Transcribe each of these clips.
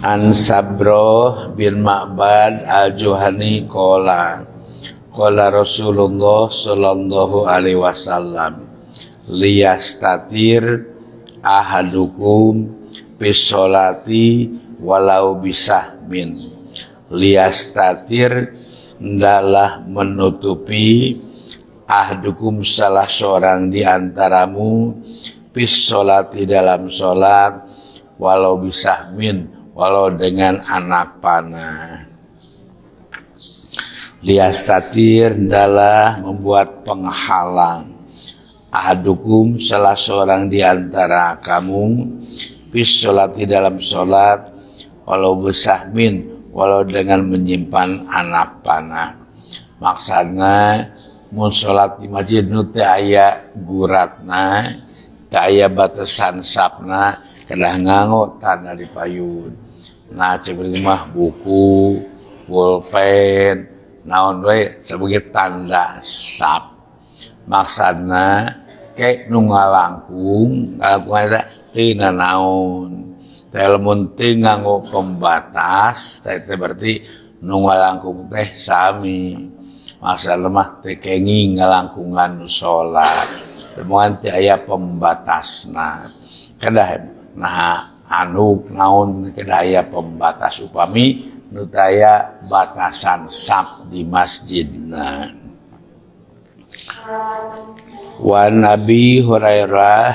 An Sabro bin Ma'bad al-Juhani kola Kola Rasulullah sallallahu alaihi wasallam liyastatir ahadukum bisolati walau bisa min. Liyastatir ndalah menutupi ahdukum salah seorang di antaramu bisolati dalam solat walau bisa min walau dengan anak panah. Liastatir adalah membuat penghalang. Ahadukum salah seorang di antara kamu bis di dalam sholat walau besahmin walau dengan menyimpan anak panah. Maksudnya mun sholat di masjid nu aya guratna, aya batasan sapna, kedah nganggo tanah di payun nah seperti mah buku pulpen naon we sebagai tanda sap. Maksudna kayak nu ngalangkung ada tina naon. Lamun teu nganggo pembatas teh berarti nu ngalangkung teh sami. Masalah mah teh kengi ngalangkungan nu salat Temuan teh aya pembatasna. Kedah nah anu naon kedaya pembatas upami nutaya batasan sap di masjidna. Wa Nabi Hurairah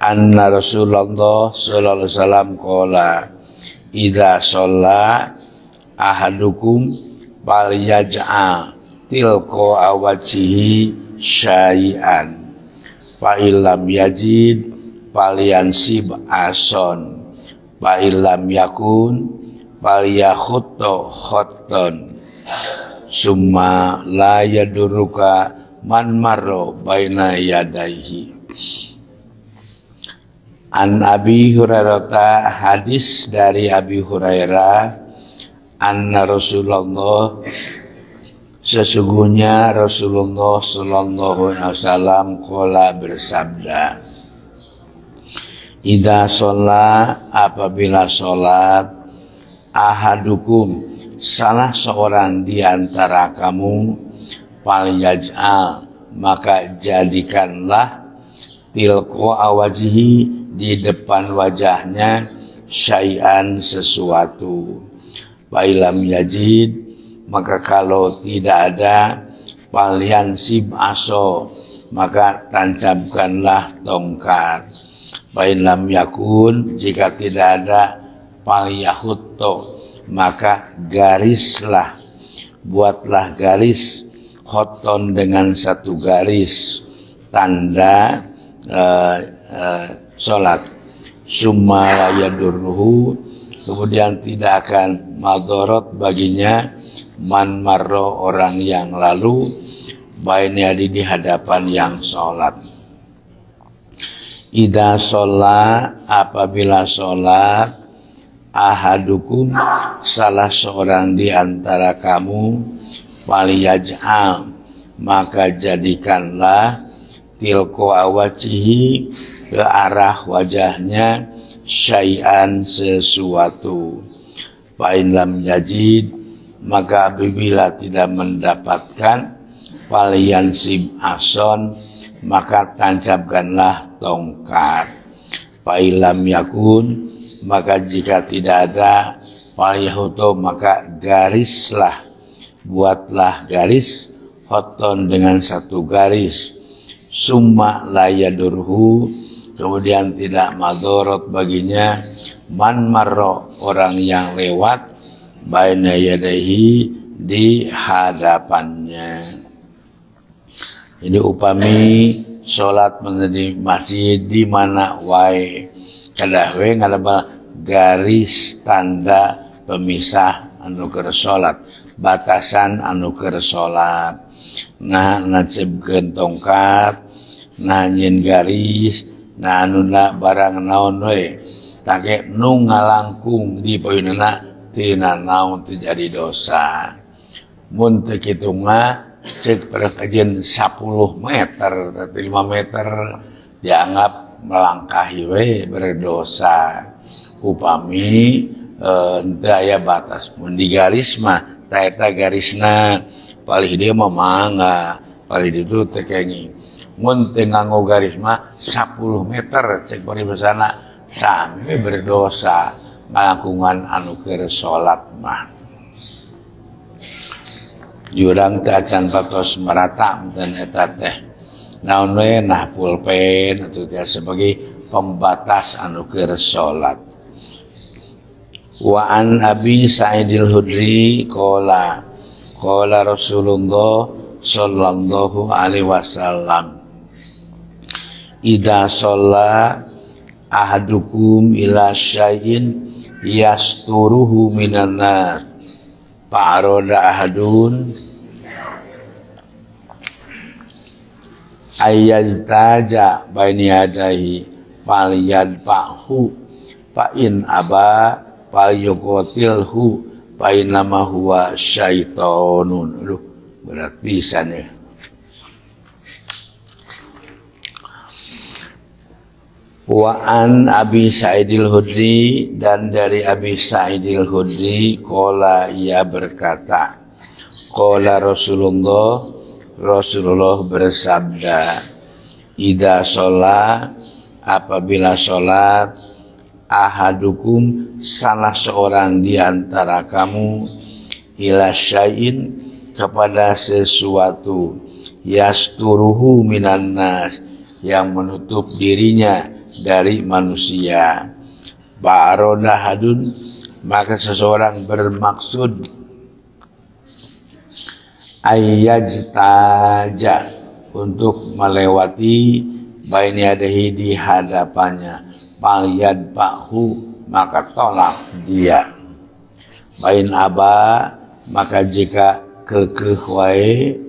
anna Rasulullah sallallahu alaihi wasallam qala idza shalla ahadukum fal yaj'a tilqa awajihi syai'an fa illam yajid sib ason. Pailam yakun Palyakhutto khotton Summa la yaduruka man marro baina yadaihi. An Abi Hurairah hadis dari Abi Hurairah anna Rasulullah sesungguhnya Rasulullah sallallahu alaihi wasallam kala bersabda Ida sholat apabila sholat ahadukum salah seorang di antara kamu yaj'al maka jadikanlah tilko awajihi di depan wajahnya syai'an sesuatu. Bailam yajid maka kalau tidak ada palian sib aso maka tancapkanlah tongkat Bain lam yakun jika tidak ada paliyahutto maka garislah buatlah garis khoton dengan satu garis tanda uh, uh, sholat. Summa kemudian tidak akan madorot baginya man marro orang yang lalu bainnya di hadapan yang sholat Ida sholat apabila sholat ahadukum salah seorang di antara kamu waliyaj'al maka jadikanlah tilko awacihi ke arah wajahnya syai'an sesuatu. Fa'in lam yajid maka apabila tidak mendapatkan waliyan sib ason maka tancapkanlah tongkat. Fa'ilam yakun, maka jika tidak ada Falyahuto maka garislah, buatlah garis, hoton dengan satu garis, summa layadurhu, kemudian tidak madorot baginya, man marro orang yang lewat, baina yadahi di hadapannya. Jadi upami salat menjadi masjid di mana wae kada we ngalaba garis tanda pemisah anu keur salat, batasan anu keur salat. Nah nacebkeun tongkat, nah nyin garis, nah anu barang naon we. Take nu ngalangkung di poinna tina naon terjadi dosa. Mun teu kitu mah cek kejadian 10 meter 5 meter dianggap melangkahi we berdosa. Upami eh, daya batas pun di garis mah taeta garisna. Paling dia memangga paling itu tekengi mun nganggo garis mah 10 meter cek peribasana sampai berdosa ngakungan anu keur salat mah. Jurang teh acan patos merata dan eta teh. Naon we nah pulpen atau teh sebagai pembatas anu keur salat wa an abi sa'idil hudri qala qala rasulullah sallallahu alaihi wasallam ida sholla ahadukum ila syai'in yasturuhu minan nar fa'aroda ahadun ayyaztaja baini yadahi fal yadfahu fa in aba fal yuqatilhu fa nama huwa syaitonun. Aduh, berat pisan ya Wa an Abi Sa'idil Hudri dan dari Abi Sa'idil Hudri kola ia berkata kola Rasulullah Rasulullah bersabda Ida sholat apabila sholat ahadukum salah seorang di antara kamu ila syai'in kepada sesuatu yasturuhu minan nas yang menutup dirinya dari manusia. Ba'aroda hadun maka seseorang bermaksud ayyajtaja untuk melewati baini adahi di hadapannya. Palyad pahu maka tolak dia. Bain aba maka jika kekeh wae.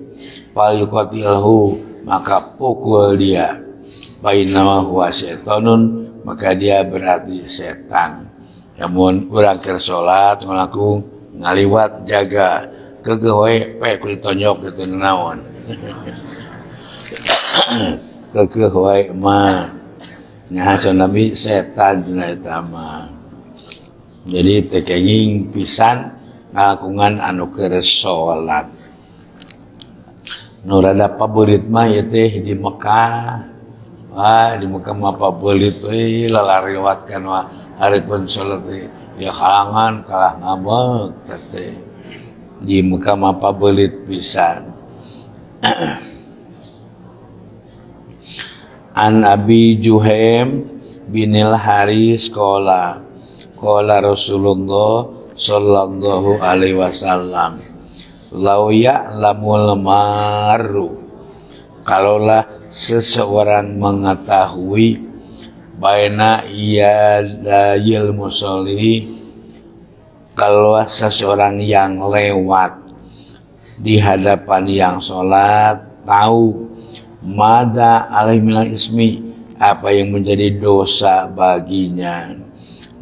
Maka pukul dia bainama huwa setonun maka dia berarti setan. Namun urang keur salat ngalaku ngaliwat jaga kegehoe pe kulit tonyok gitu naon. Kegehoe mah. Nah nabi setan cenah eta mah. Jadi tekenging pisan ngakungan anu keur salat. Nu rada paburit mah ieu teh di Mekah. Wah, di muka apa belit euy lalariwatkan wah hari pun sholat ya kalangan kalah ngambek tete. Di muka apa belit bisa An Abi Juhem binil Haris sekolah. Kola Rasulullah Sallallahu alaihi wasallam Lau ya'lamul maru. Kalaulah seseorang mengetahui baina ia dayil musolli kalau seseorang yang lewat di hadapan yang sholat tahu mada alaih ismi apa yang menjadi dosa baginya.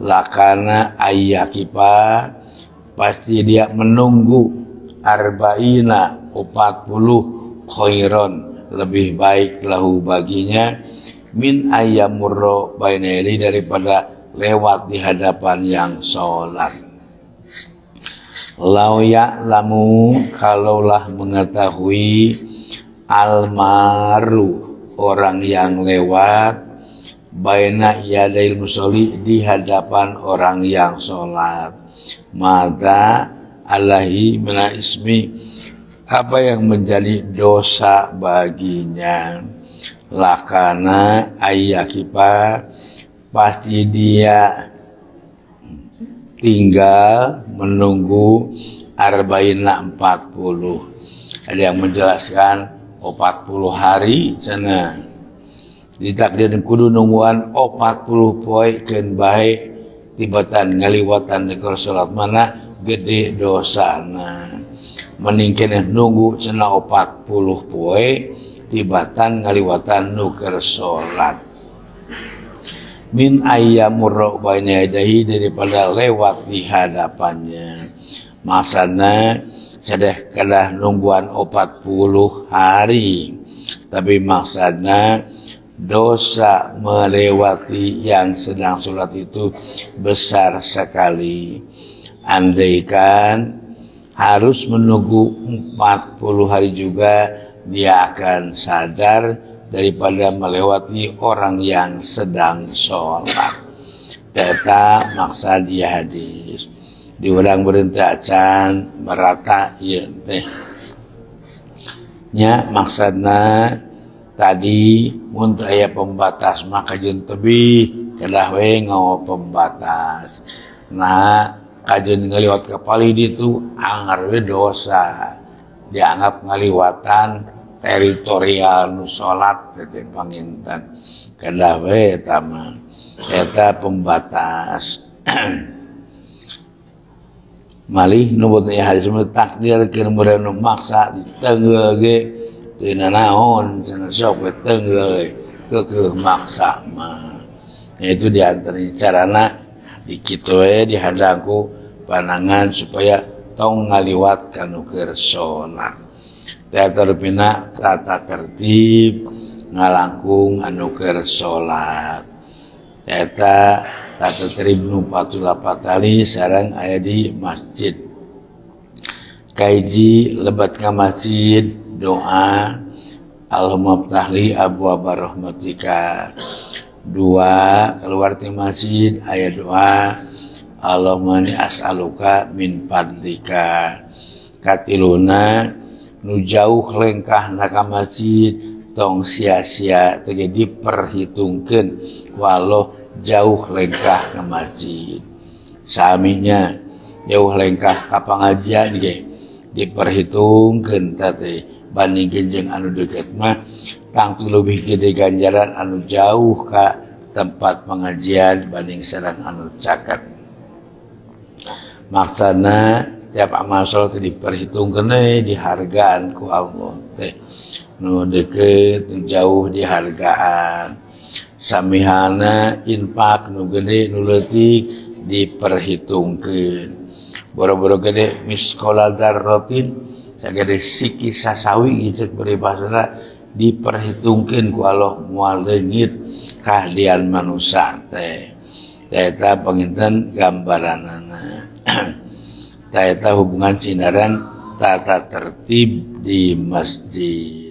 Lakana ayyakipa pasti dia menunggu arba'ina 40 khairon lebih baik lahu baginya min ayamurro baineri daripada lewat di hadapan yang sholat. Lau lamu kalaulah mengetahui almaru orang yang lewat baina yadail musolli di hadapan orang yang sholat. Maka alahi mina ismi apa yang menjadi dosa baginya? Lakana ayyakipa pasti dia tinggal menunggu arba'ina 40 ada yang menjelaskan 40 hari sana. Ditakdir kudu nungguan 40 poin ken baik tibatan ngaliwatan di salat mana gede dosana meningkin nunggu cena opat puluh poe tibatan ngaliwatan nuker sholat min ayyamur baina yadahi daripada lewat di hadapannya. Maksudnya sedeh kalah nungguan opat puluh hari. Tapi maksudnya dosa melewati yang sedang sholat itu besar sekali. Andaikan harus menunggu 40 hari juga dia akan sadar daripada melewati orang yang sedang sholat. Teta maksad dia hadis. Diulang berhenti acan merata iya teh. Nya maksudna tadi muntah aya pembatas maka jen tebi kedah pembatas. Nah kajen ngaliwat kepali itu anggar we dosa. Dianggap ngaliwatan teritorial nu salat tete panginten. Kedah we tama. Eta pembatas. Malih nubuat ya hadis takdir keur nu maksa ditenggel ge teu naon cenah sok we tenggel maksa mah. Itu di antara carana dikitoe dihajaku panangan supaya tong ngaliwat kanuker sonat teater pina tata tertib ngalangkung anuker salat eta tata tertib nu patulapatali sarang aya di masjid. Kaiji lebat ka masjid doa Allahumma tahli abu abarahmatika dua keluar di masjid ayat doa Allahumani as'aluka min fadlika. Katiluna nu jauh lengkah naka masjid tong sia-sia terjadi perhitungkan walau jauh lengkah ke masjid. Saminya jauh lengkah ke pengajian ge diperhitungkan tadi banding genjeng anu deket mah tangtu lebih gede ganjaran anu jauh ka tempat pengajian banding sarang anu caket. Maksana tiap amal sholat diperhitung kene dihargaan ku Allah teh. Nu deket nu jauh dihargaan samihana infak nu gede nu letik diperhitungkan boro-boro gede miskola darrotin sagede siki sasawi gitu beri bahasa diperhitungkan ku Allah mual leungit kahdian manusia teh. Eta penginten gambaranana. Eta hubungan cinaran tata tertib di masjid